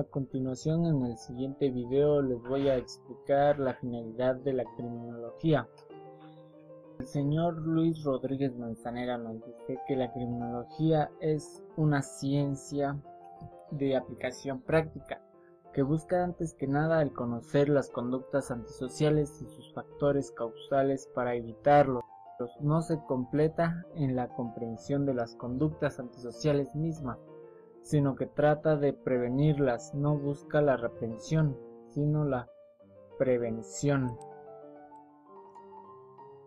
A continuación en el siguiente video les voy a explicar la finalidad de la criminología. El señor Luis Rodríguez Manzanera nos dice que la criminología es una ciencia de aplicación práctica que busca antes que nada el conocer las conductas antisociales y sus factores causales para evitarlos. No se completa en la comprensión de las conductas antisociales mismas, sino que trata de prevenirlas, no busca la reprensión, sino la prevención.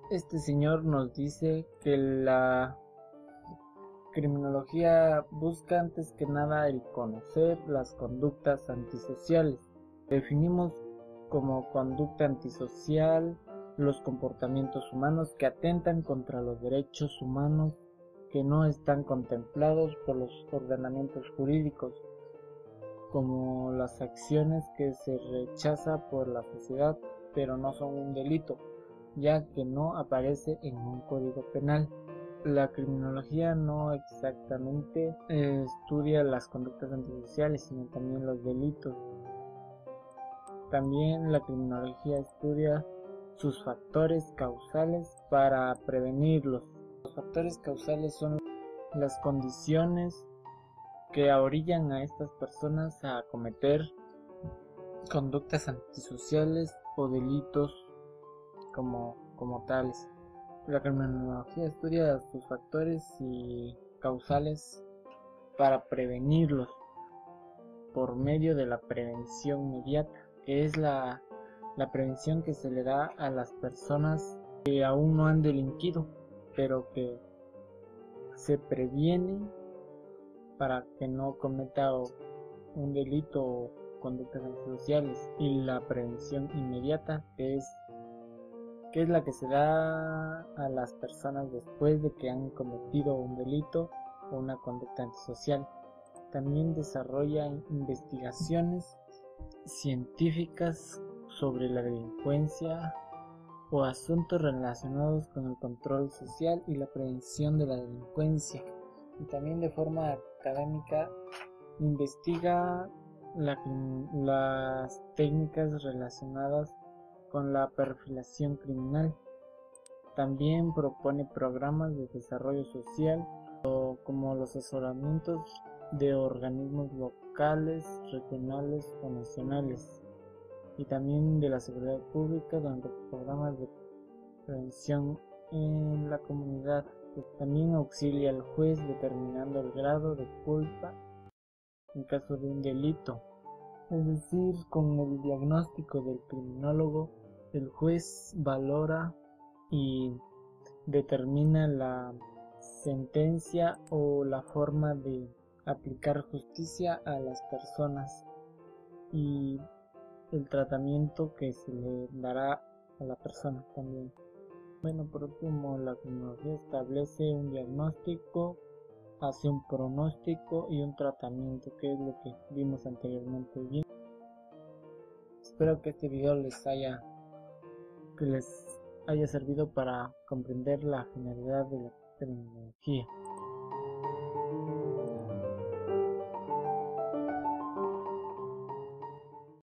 Este señor nos dice que la criminología busca antes que nada el conocer las conductas antisociales. Definimos como conducta antisocial los comportamientos humanos que atentan contra los derechos humanos que no están contemplados por los ordenamientos jurídicos, como las acciones que se rechaza por la sociedad pero no son un delito, ya que no aparece en un código penal. La criminología no exactamente eh, estudia las conductas antisociales, sino también los delitos. También la criminología estudia sus factores causales para prevenirlos. Los factores causales son las condiciones que orillan a estas personas a cometer conductas antisociales o delitos como, tales. La criminología estudia sus factores y causales para prevenirlos por medio de la prevención inmediata, que es la prevención que se le da a las personas que aún no han delinquido, pero que se previene para que no cometa un delito o conductas antisociales y la prevención inmediata que es que es la que se da a las personas después de que han cometido un delito o una conducta antisocial. También desarrolla investigaciones científicas sobre la delincuencia o asuntos relacionados con el control social y la prevención de la delincuencia. Y también de forma académica investiga las técnicas relacionadas con la perfilación criminal. También propone programas de desarrollo social como los asesoramientos de organismos locales, regionales o nacionales y también de la seguridad pública durante programas de prevención en la comunidad. También auxilia al juez determinando el grado de culpa en caso de un delito. Es decir, con el diagnóstico del criminólogo el juez valora y determina la sentencia o la forma de aplicar justicia a las personas y el tratamiento que se le dará a la persona también. Bueno, por último, la criminología establece un diagnóstico, hace un pronóstico y un tratamiento, que es lo que vimos anteriormente. Espero que este video les haya que les haya servido para comprender la finalidad de la tecnología.